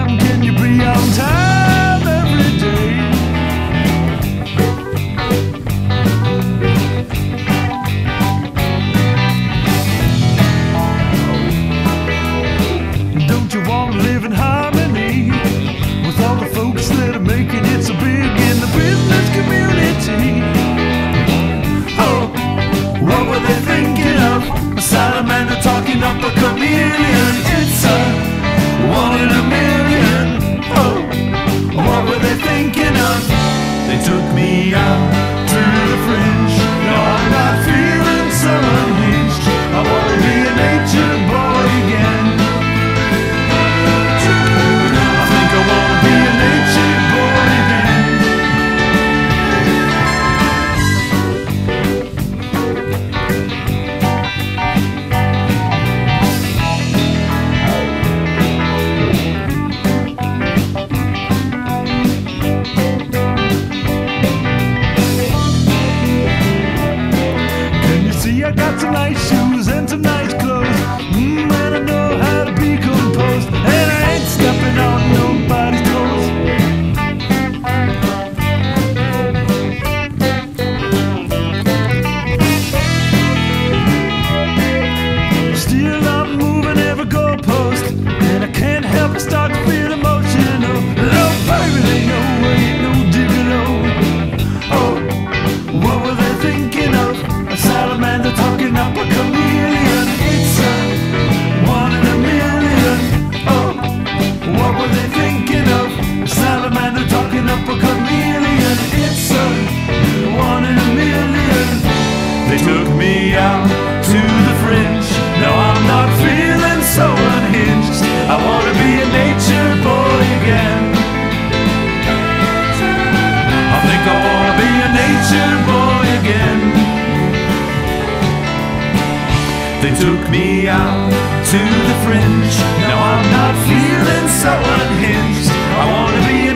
time? Can you be on time? I got some nice shoes and some nice clothes. Mmm, and I know how to be composed. And I ain't stepping nobody's. Still, And I can't help but start to feel emotional. Baby, no Oh, what were they thinking took me out to the fringe. Now I'm not feeling so unhinged. I wanna be